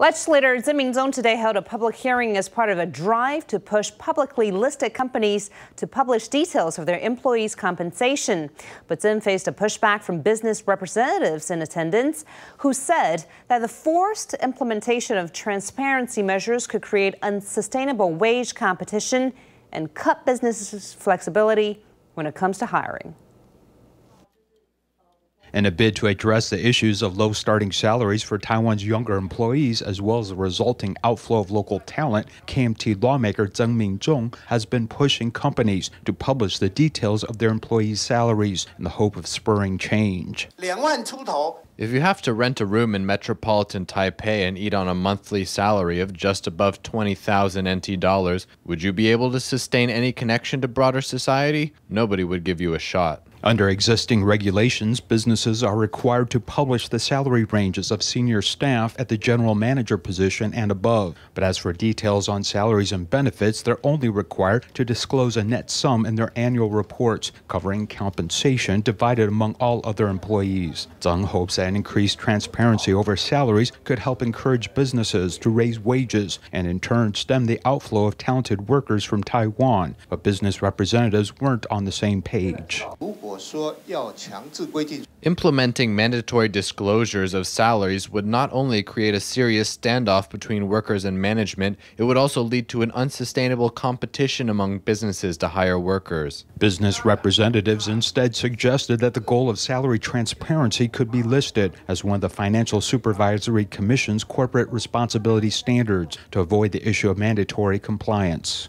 Legislator Ming-chung today held a public hearing as part of a drive to push publicly listed companies to publish details of their employees' compensation. But Tseng faced a pushback from business representatives in attendance who said that the forced implementation of transparency measures could create unsustainable wage competition and cut businesses' flexibility when it comes to hiring. In a bid to address the issues of low starting salaries for Taiwan's younger employees, as well as the resulting outflow of local talent, KMT lawmaker Tseng Ming-chung has been pushing companies to publish the details of their employees' salaries in the hope of spurring change. If you have to rent a room in metropolitan Taipei and eat on a monthly salary of just above 20,000 NT dollars, would you be able to sustain any connection to broader society? Nobody would give you a shot. Under existing regulations, businesses are required to publish the salary ranges of senior staff at the general manager position and above. But as for details on salaries and benefits, they're only required to disclose a net sum in their annual reports, covering compensation divided among all other employees. Tseng hopes that increased transparency over salaries could help encourage businesses to raise wages and in turn stem the outflow of talented workers from Taiwan. But business representatives weren't on the same page. Implementing mandatory disclosures of salaries would not only create a serious standoff between workers and management, it would also lead to an unsustainable competition among businesses to hire workers. Business representatives instead suggested that the goal of salary transparency could be listed as one of the Financial Supervisory Commission's corporate responsibility standards to avoid the issue of mandatory compliance.